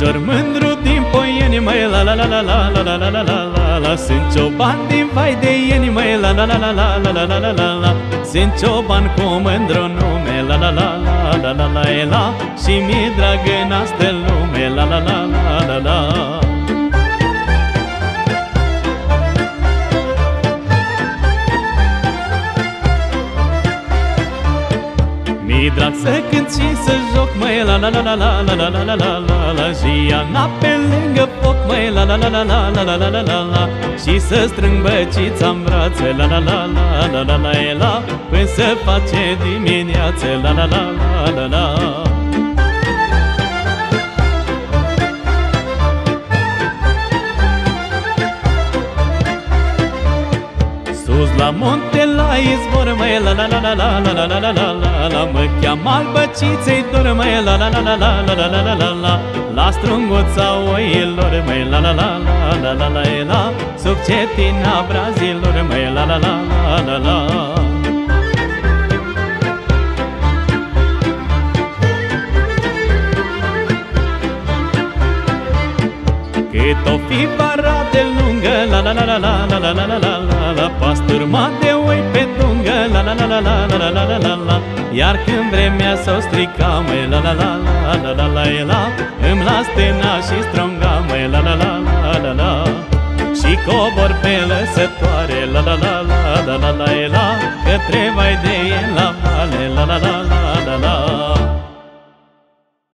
Ușor mândru din poieni, măi, la la la la la la la la la la la la Sunt cioban din vai de ieni, măi, la la la la la la la la la la la Sunt cioban cu mândru nume, la la la la la la la la Și mi-e dragă în astă lume, la la la la la la Mi drag să cânt și să joc, măi, la la la la la la la la la la la la Și Ana pe lângă foc, măi, la la la la la la la la la la la Și să strâng băcița în brațe, la la la la la la la la Până să face dimineață, la la la la la la Sus la munte, la izvor, măi, la la la la la la la la la la la la Mă cheamă albăciței dor, măi, la la la la la la la la la la la La strunguța oilor, măi, la la la la la la la la Sub cetina brazilor, măi, la la la la la la Cât o fi bara de lungă, la la la la la la la la la la la la Pasturma de oi pe dungă, la la la la la la la la la la la Iar când vremea s-o strica, măi, la la la la la la la la Îmi las tena și stronga, măi, la la la la la la Și cobor pe lăsătoare, la la la la la la la la Către vai de el la